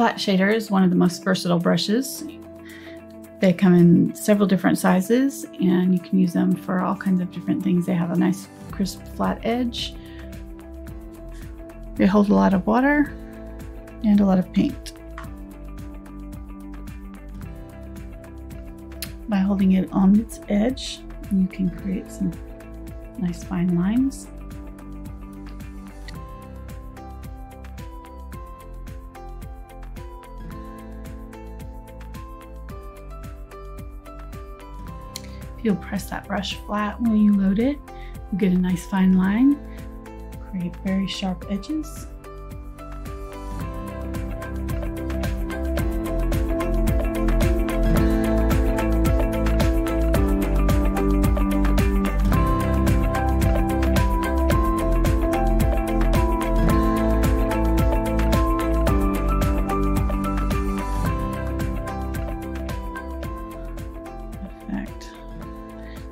Flat shader is one of the most versatile brushes. They come in several different sizes and you can use them for all kinds of different things. They have a nice crisp flat edge. They hold a lot of water and a lot of paint. By holding it on its edge, you can create some nice fine lines. You'll press that brush flat when you load it, you get a nice fine line, create very sharp edges.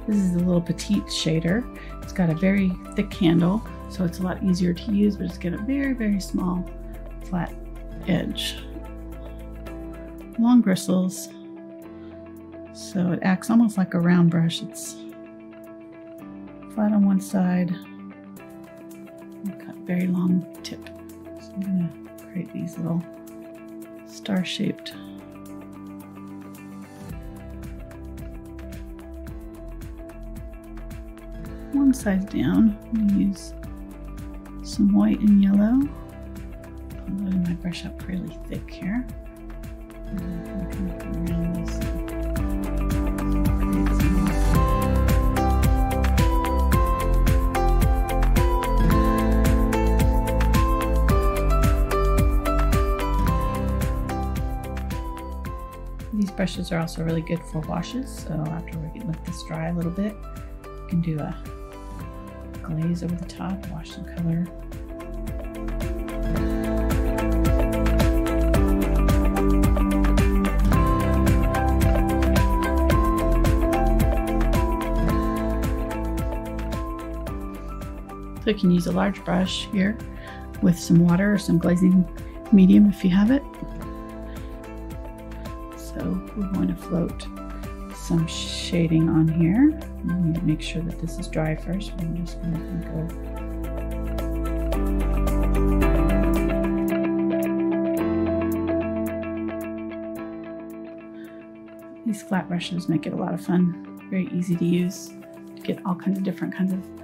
This is a little petite shader. It's got a very thick handle, so it's a lot easier to use, but it's got a very, very small flat edge. Long bristles, so it acts almost like a round brush. It's flat on one side, got very long tip. So I'm gonna create these little star-shaped one side down. I'm going to use some white and yellow. I'm loading my brush up really thick here. These brushes are also really good for washes, so after we let this dry a little bit, you can do a glaze over the top, wash some color. So you can use a large brush here with some water or some glazing medium if you have it. So we're going to float some shading on here. Make sure that this is dry first. I'm just going to go These flat brushes make it a lot of fun. Very easy to use to get all kinds of different kinds of